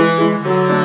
Música